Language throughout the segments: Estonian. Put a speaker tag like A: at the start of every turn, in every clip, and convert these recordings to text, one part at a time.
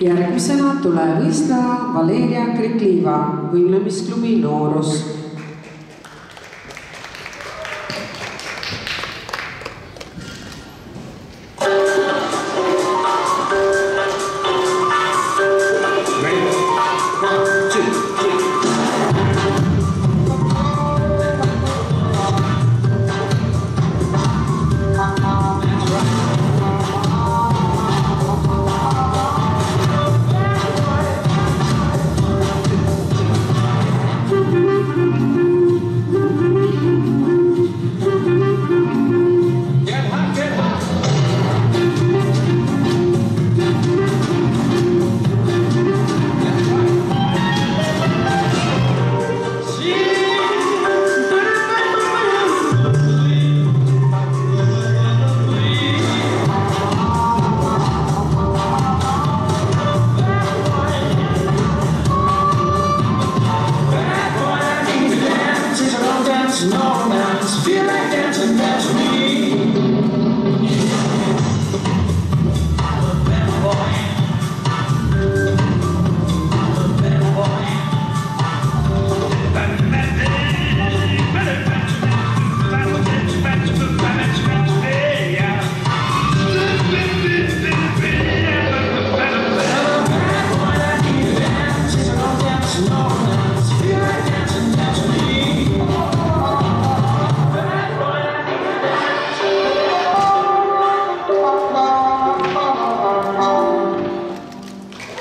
A: järgmisena tuleb võistleja Valeria Krikliva, võimlemisklubi Noorus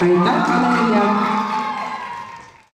A: Ahí está.